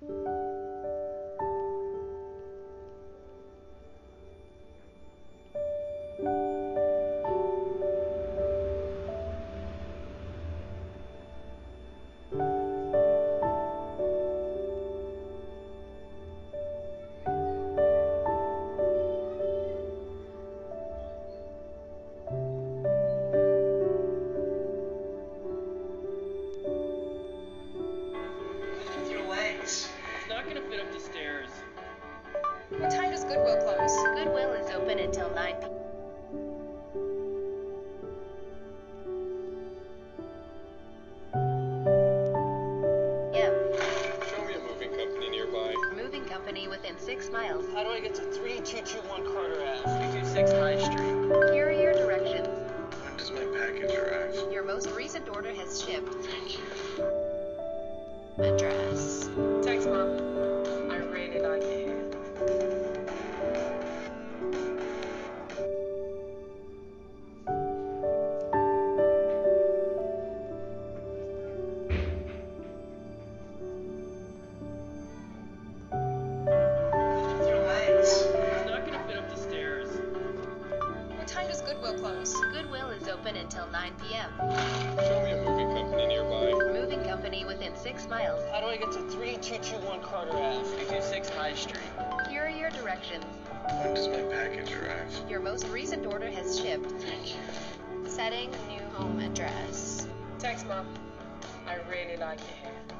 Your the stairs. What time does Goodwill close? Goodwill is open until 9 p.m. Show me a moving company nearby. Moving company within 6 miles. How do I get to 3221 Carter Ave? 326 High Street. Here are your directions. When does my package arrive? Your most recent order has shipped. Thank you. Address. Thanks, Mom. Time Goodwill close? Goodwill is open until 9 p.m. Show me a moving company nearby. Moving company within 6 miles. How do I get to 3221 Carter Ave? 326 High Street. Here are your directions. When does my package arrive? Your most recent order has shipped. Thank you. Setting new home address. Thanks, Mom. I really like it here.